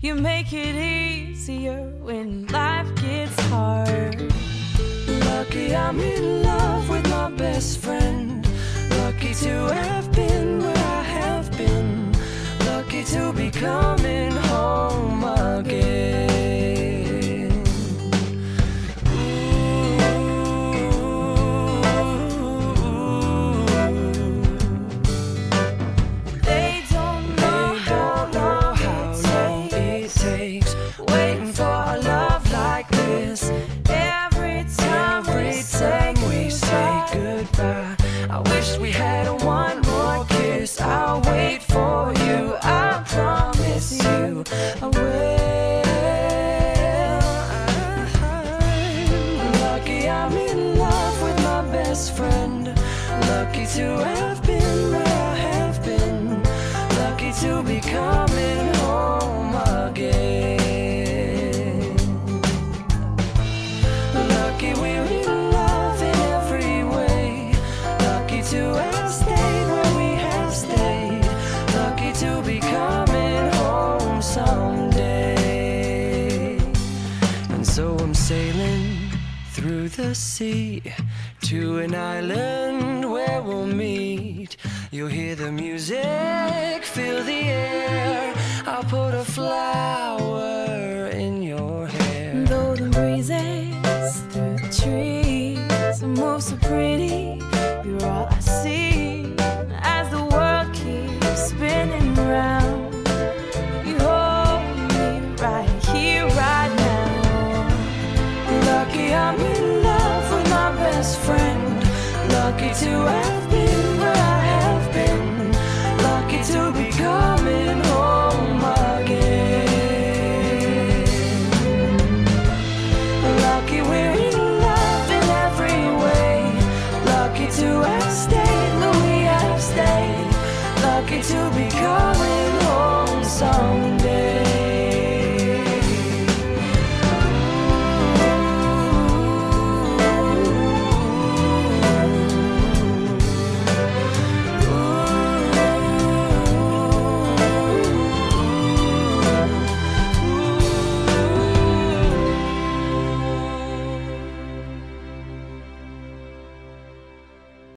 You make it easier when life gets hard. Lucky I'm in love with my best friend. Lucky to have been Lucky to have been where I have been. Lucky to be coming home again. Lucky we're in love in every way. Lucky to have stayed where we have stayed. Lucky to be coming home someday. And so I'm sailing through the sea to an island meet. You'll hear the music, feel the air. I'll put a flower in your hair. Though the breezes through the trees move so pretty, you're all I see as the world keeps spinning round. You hold me right here, right now. Lucky I'm in love with my best friend. Lucky to have